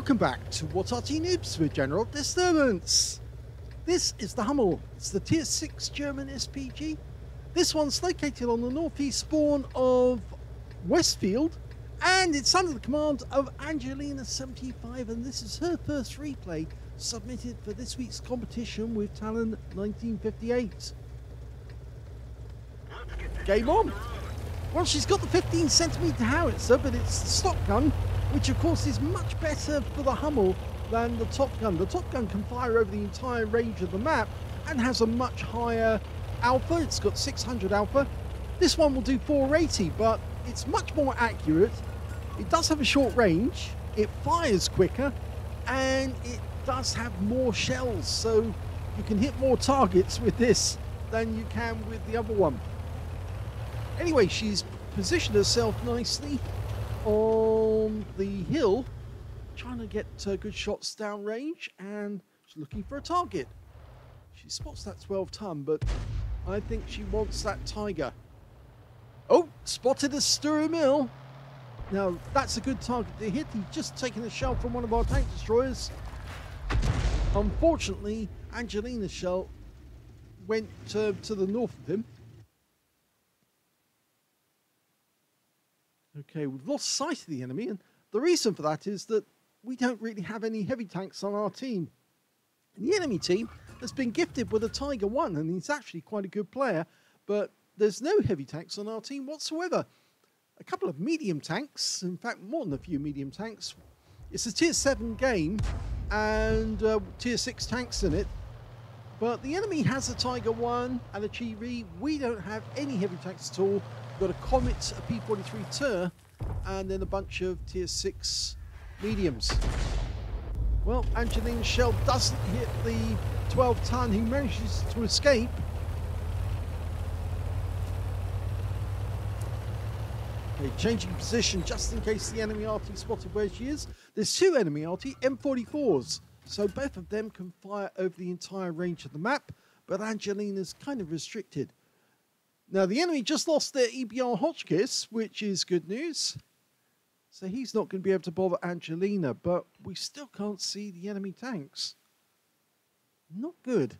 Welcome back to WOT Arty Noobs with General Disturbance. This is the Hummel. It's the Tier 6 German SPG. This one's located on the northeast spawn of Westfield and it's under the command of Angelina75 and this is her first replay submitted for this week's competition with Talon 1958. Game on! Well, she's got the 15 centimeter howitzer, but it's the stock gun, which of course is much better for the Hummel than the Top Gun. The Top Gun can fire over the entire range of the map and has a much higher alpha. It's got 600 alpha. This one will do 480, but it's much more accurate. It does have a short range. It fires quicker, and it does have more shells, so you can hit more targets with this than you can with the other one. Anyway, she's positioned herself nicely on the hill, trying to get uh, good shots downrange, and she's looking for a target. She spots that 12 ton, but I think she wants that tiger. Oh, spotted a Sturer Emil. Now, that's a good target to hit. He's just taken a shell from one of our tank destroyers. Unfortunately, Angelina's shell went uh, to the north of him. Okay, we've lost sight of the enemy, and the reason for that is that we don't really have any heavy tanks on our team. And the enemy team has been gifted with a Tiger 1, and he's actually quite a good player, but there's no heavy tanks on our team whatsoever. A couple of medium tanks, in fact, more than a few medium tanks. It's a tier 7 game, and uh, tier 6 tanks in it, but the enemy has a Tiger 1 and a Chi-Ri. We don't have any heavy tanks at all. Got a Comet, a P-43 Tur, and then a bunch of tier 6 mediums. Well, Angelina Shell doesn't hit the 12 ton. He manages to escape. Okay, changing position just in case the enemy RT spotted where she is. There's two enemy RT M44s, so both of them can fire over the entire range of the map, but Angelina's kind of restricted. Now, the enemy just lost their EBR Hotchkiss, which is good news. So he's not going to be able to bother Angelina, but we still can't see the enemy tanks. Not good.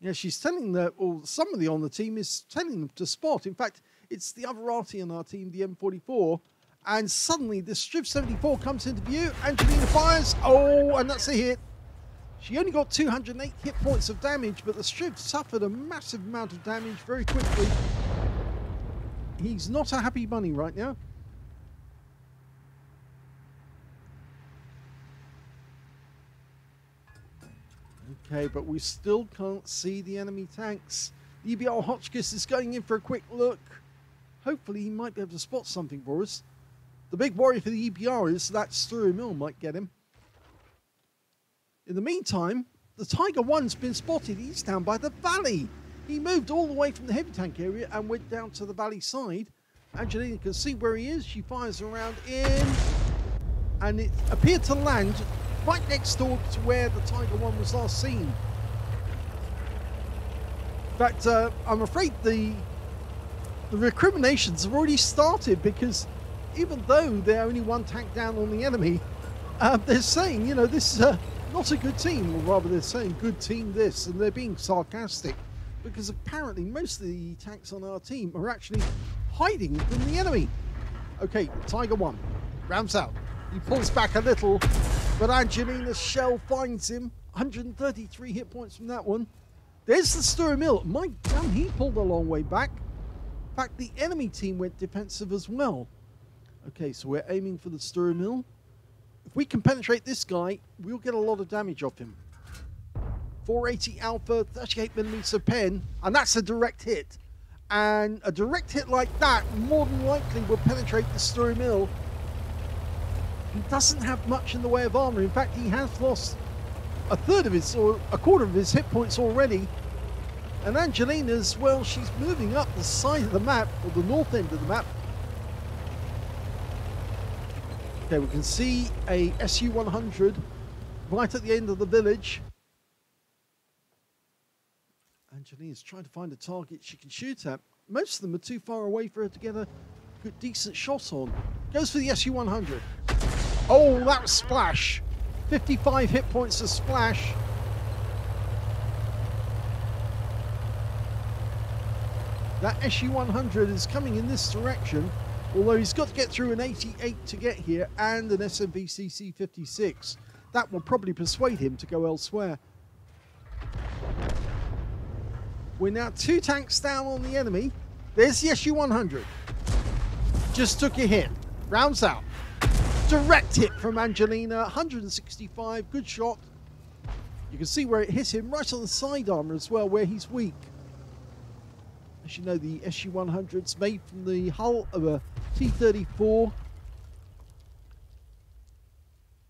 Yeah, she's telling the, or somebody on the team is telling them to spot. In fact, it's the other arty on our team, the M44. And suddenly the Striv 74 comes into view. Angelina fires. Oh, and that's a hit. She only got 208 hit points of damage, but the Striv suffered a massive amount of damage very quickly. He's not a happy bunny right now. Okay, but we still can't see the enemy tanks. The EBR Hotchkiss is going in for a quick look. Hopefully he might be able to spot something for us. The big worry for the EBR is that Sturer Emil might get him. In the meantime, the Tiger 1's been spotted. He's down by the valley. He moved all the way from the heavy tank area and went down to the valley side. Angelina can see where he is. She fires around in. And it appeared to land right next door to where the Tiger 1 was last seen. In fact, uh, I'm afraid the the recriminations have already started because even though they're only one tank down on the enemy, uh, they're saying, you know, this is uh, not a good team, or rather they're saying good team this, and they're being sarcastic because apparently most of the tanks on our team are actually hiding from the enemy. Okay, Tiger 1 rounds out. He pulls back a little, but Angelina's shell finds him. 133 hit points from that one. There's the Sturer Emil. My damn, he pulled a long way back. In fact, the enemy team went defensive as well. Okay, so we're aiming for the Sturer Emil. If we can penetrate this guy, we'll get a lot of damage off him. 480 Alpha, 38 millimeter pen, and that's a direct hit. And a direct hit like that more than likely will penetrate the Sturer Emil he doesn't have much in the way of armor. In fact, he has lost a third of his, or a quarter of his hit points already. And Angelina's, well, she's moving up the side of the map, or the north end of the map. Okay, we can see a SU-100 right at the end of the village. Angelina's trying to find a target she can shoot at. Most of them are too far away for her to get a good, decent shot on. Goes for the SU-100. Oh, that was Splash. 55 hit points to Splash. That SU-100 is coming in this direction, although he's got to get through an 88 to get here and an SMVCC 56. That will probably persuade him to go elsewhere. We're now two tanks down on the enemy. There's the SU-100. Just took a hit. Rounds out. Direct hit from Angelina. 165. Good shot. You can see where it hit him right on the side armor as well, where he's weak. As you know, the SU-100's made from the hull of a T-34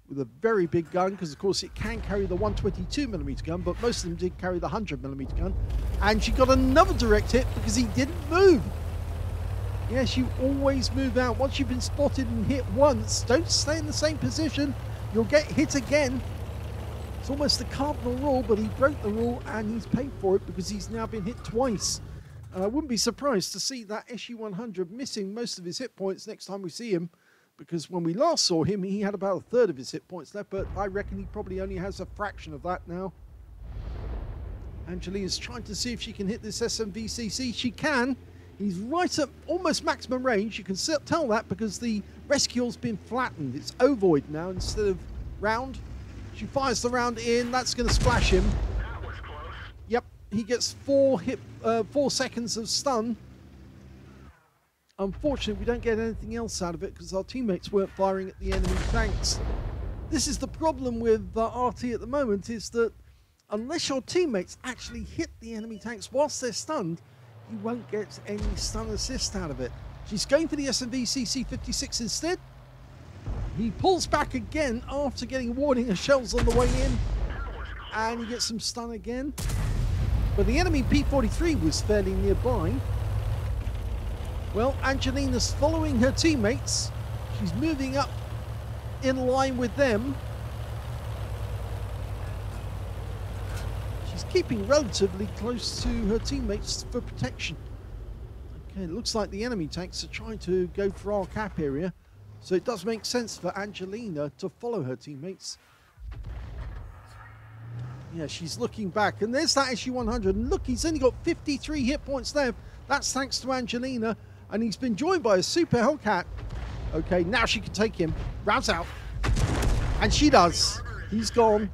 with a very big gun because of course it can carry the 122 millimeter gun but most of them did carry the 100 millimeter gun. And she got another direct hit because he didn't move. Yes you always move out. Once you've been spotted and hit once don't stay in the same position. You'll get hit again. It's almost the cardinal rule but he broke the rule and he's paid for it because he's now been hit twice I wouldn't be surprised to see that SU-100 missing most of his hit points next time we see him because when we last saw him, he had about a third of his hit points left, but I reckon he probably only has a fraction of that now. Angelina's trying to see if she can hit this SMVCC. She can. He's right at almost maximum range. You can tell that because the rescue's been flattened. It's ovoid now instead of round. She fires the round in. That's going to splash him. He gets four hit, uh, four seconds of stun. Unfortunately, we don't get anything else out of it because our teammates weren't firing at the enemy tanks. This is the problem with uh, RT at the moment is that unless your teammates actually hit the enemy tanks whilst they're stunned, you won't get any stun assist out of it. She's going for the SMV CC-56 instead. He pulls back again after getting warning of shells on the way in. And he gets some stun again. But the enemy P-43 was fairly nearby. Well, Angelina's following her teammates. She's moving up in line with them. She's keeping relatively close to her teammates for protection. Okay, it looks like the enemy tanks are trying to go for our cap area. So it does make sense for Angelina to follow her teammates. Yeah, she's looking back. And there's that SU-100. And look, he's only got 53 hit points left. That's thanks to Angelina and he's been joined by a super Hellcat. Okay, now she can take him. Rounds out. And she does. He's gone.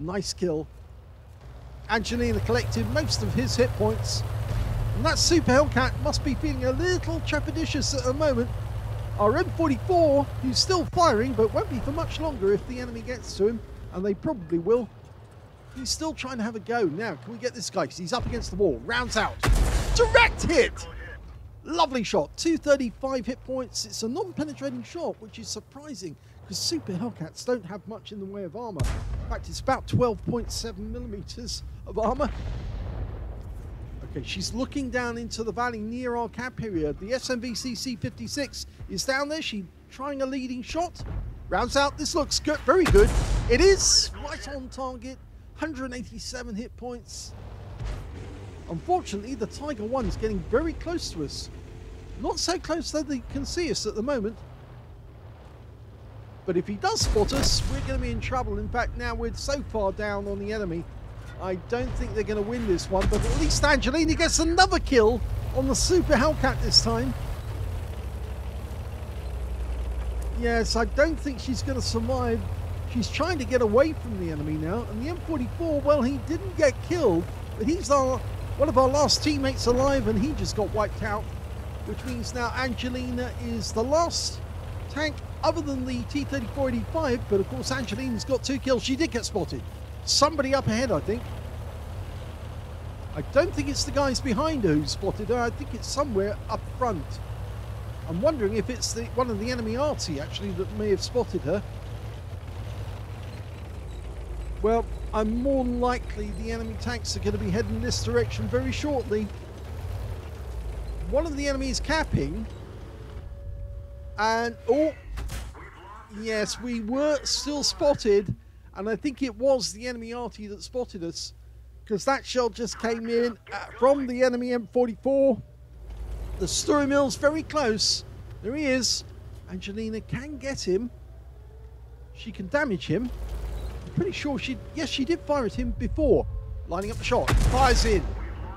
Nice kill. Angelina collected most of his hit points. And that super Hellcat must be feeling a little trepidatious at the moment. Our M44, who's still firing, but won't be for much longer if the enemy gets to him. And they probably will. He's still trying to have a go. Now, can we get this guy? Because he's up against the wall. Rounds out. Direct hit! Lovely shot, 235 hit points. It's a non-penetrating shot, which is surprising because Super Hellcats don't have much in the way of armor. In fact, it's about 12.7 millimeters of armor. Okay, she's looking down into the valley near our cap area. The SMV CC-56 is down there. She's trying a leading shot. Rounds out. This looks good. Very good. It is right on target. 187 hit points. Unfortunately, the Tiger 1 is getting very close to us. Not so close that they can see us at the moment. But if he does spot us, we're going to be in trouble. In fact, now we're so far down on the enemy, I don't think they're going to win this one. But at least Angelina gets another kill on the Super Hellcat this time. Yes, I don't think she's going to survive. She's trying to get away from the enemy now. And the M44, well, he didn't get killed, but he's our one of our last teammates alive and he just got wiped out, which means now Angelina is the last tank other than the T-3485, but of course Angelina's got two kills. She did get spotted. Somebody up ahead, I think. I don't think it's the guys behind her who spotted her. I think it's somewhere up front. I'm wondering if it's the one of the enemy arty actually that may have spotted her. Well, I'm more than likely the enemy tanks are going to be heading this direction very shortly. One of the enemies capping. And, oh, yes, we were still spotted. And I think it was the enemy arty that spotted us. Because that shell just came in uh, from the enemy M44. The Sturer Emil's very close. There he is. Angelina can get him. She can damage him. Pretty sure she... Yes, she did fire at him before. Lining up the shot. Fires in.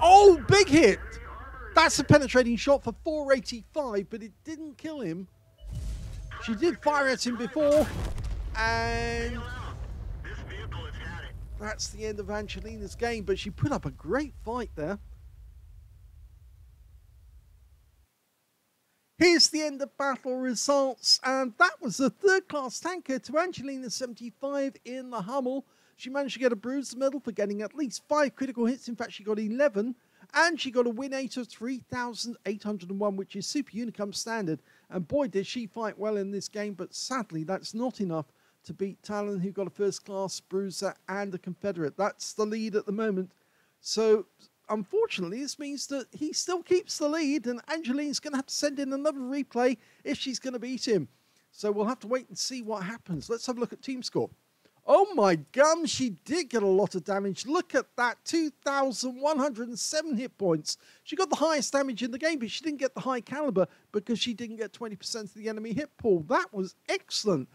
Oh, big hit! That's a penetrating shot for 485, but it didn't kill him. She did fire at him before, and that's the end of Angelina's game, but she put up a great fight there. Here's the end of battle results, and that was the third class tanker to Angelina 75 in the Hummel. She managed to get a bruise medal for getting at least five critical hits. In fact, she got 11, and she got a WN8 of 3,801, which is Super Unicum standard. And boy, did she fight well in this game, but sadly, that's not enough to beat Talon, who got a first class bruiser and a Confederate. That's the lead at the moment. So unfortunately, this means that he still keeps the lead, and Angelina's going to have to send in another replay if she's going to beat him. So we'll have to wait and see what happens. Let's have a look at team score. Oh my gum, she did get a lot of damage. Look at that 2,107 hit points. She got the highest damage in the game, but she didn't get the high caliber because she didn't get 20% of the enemy hit pool. That was excellent.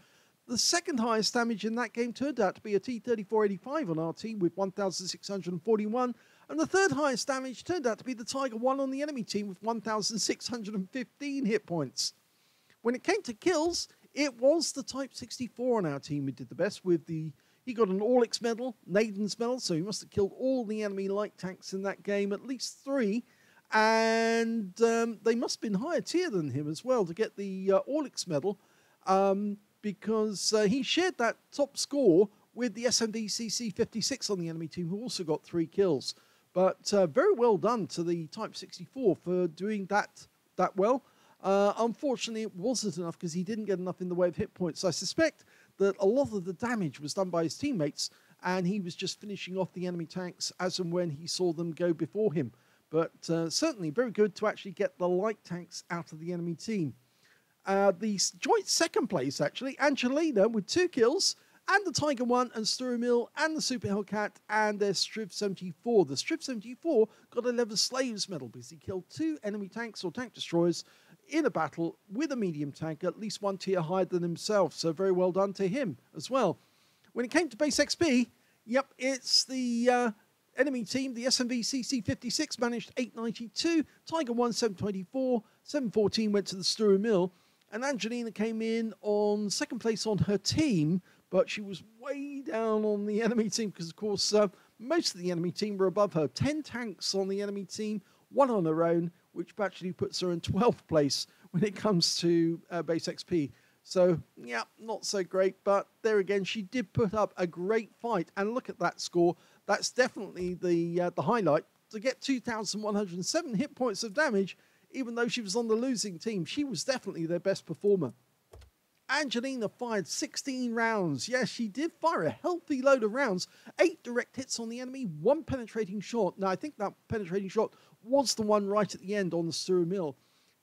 The second highest damage in that game turned out to be a T-3485 on our team with 1,641. And the third highest damage turned out to be the Tiger 1 on the enemy team with 1,615 hit points. When it came to kills, it was the Type 64 on our team who did the best with the... He got an Orlik's medal, Naidin's medal, so he must have killed all the enemy light tanks in that game, at least three. And um, they must have been higher tier than him as well to get the uh, Orlik's medal um, because uh, he shared that top score with the SMV CC56 on the enemy team, who also got three kills. But uh, very well done to the Type 64 for doing that that well. Uh, unfortunately, it wasn't enough because he didn't get enough in the way of hit points. So I suspect that a lot of the damage was done by his teammates, and he was just finishing off the enemy tanks as and when he saw them go before him. But uh, certainly very good to actually get the light tanks out of the enemy team. Uh, the joint second place, actually, Angelina with two kills and the Tiger 1 and Sturer Emil and the Super Hellcat and their Striv 74. The Striv 74 got a Lehvaslaiho's medal because he killed two enemy tanks or tank destroyers in a battle with a medium tank, at least one tier higher than himself. So very well done to him as well. When it came to base XP, yep, it's the uh, enemy team. The SMV CC56 managed 892, Tiger 1 724, 714 went to the Sturer Emil. Mill, and Angelina came in on second place on her team but she was way down on the enemy team because, of course, uh, most of the enemy team were above her. 10 tanks on the enemy team, one on her own, which actually puts her in 12th place when it comes to uh, base XP. So, yeah, not so great, but there again, she did put up a great fight. And look at that score. That's definitely the, uh, the highlight. To get 2,107 hit points of damage, even though she was on the losing team, she was definitely their best performer. Angelina fired 16 rounds. Yes, she did fire a healthy load of rounds. Eight direct hits on the enemy, one penetrating shot. Now, I think that penetrating shot was the one right at the end on the Sturer Emil.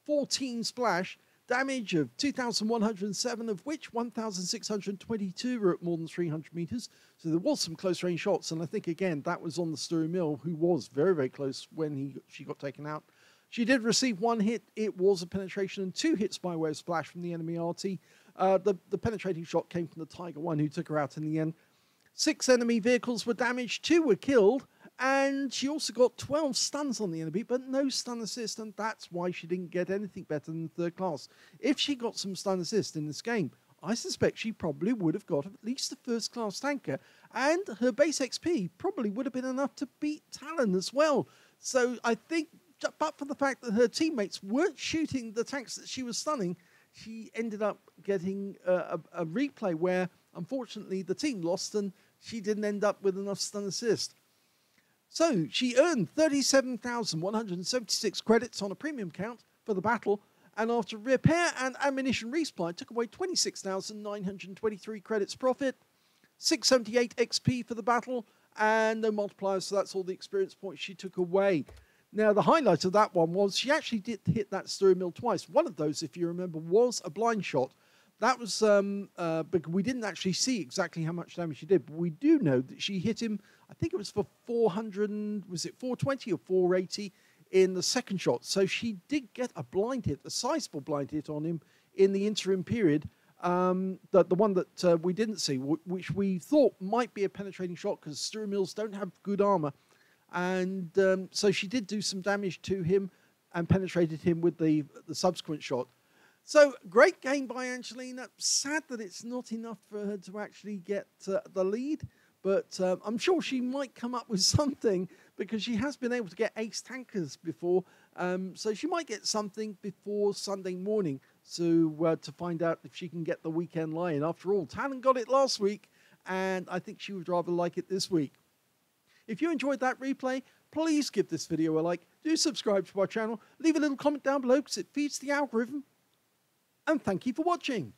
14 splash, damage of 2,107, of which 1,622 were at more than 300 meters. So there was some close range shots, and I think again that was on the Sturer Emil, who was very, very close when he she got taken out. She did receive one hit. It was a penetration and two hits by way of splash from the enemy RT. Uh, the, the penetrating shot came from the Tiger 1, who took her out in the end. Six enemy vehicles were damaged, two were killed, and she also got 12 stuns on the enemy, but no stun assist, and that's why she didn't get anything better than third class. If she got some stun assist in this game, I suspect she probably would have got at least a first class tanker, and her base XP probably would have been enough to beat Talon as well. So I think, but for the fact that her teammates weren't shooting the tanks that she was stunning, she ended up getting a, a, replay where, unfortunately, the team lost and she didn't end up with enough stun assist. So she earned 37,176 credits on a premium count for the battle, and after repair and ammunition resupply, took away 26,923 credits profit, 678 XP for the battle, and no multipliers, so that's all the experience points she took away. Now, the highlight of that one was she actually did hit that Sturer Emil twice. One of those, if you remember, was a blind shot. That was, um, uh, but we didn't actually see exactly how much damage she did. But we do know that she hit him, I think it was for 400, was it 420 or 480 in the second shot. So she did get a blind hit, a sizable blind hit on him in the interim period. Um, the, the one that uh, we didn't see, w- which we thought might be a penetrating shot because Mills don't have good armor. And um, so she did do some damage to him and penetrated him with the, the subsequent shot. So great game by Angelina. Sad that it's not enough for her to actually get uh, the lead, but uh, I'm sure she might come up with something because she has been able to get ace tankers before. Um, so she might get something before Sunday morning to uh, to find out if she can get the weekend lion. After all, Talon got it last week, and I think she would rather like it this week. If you enjoyed that replay, please give this video a like. Do subscribe to our channel. Leave a little comment down below because it feeds the algorithm. And thank you for watching.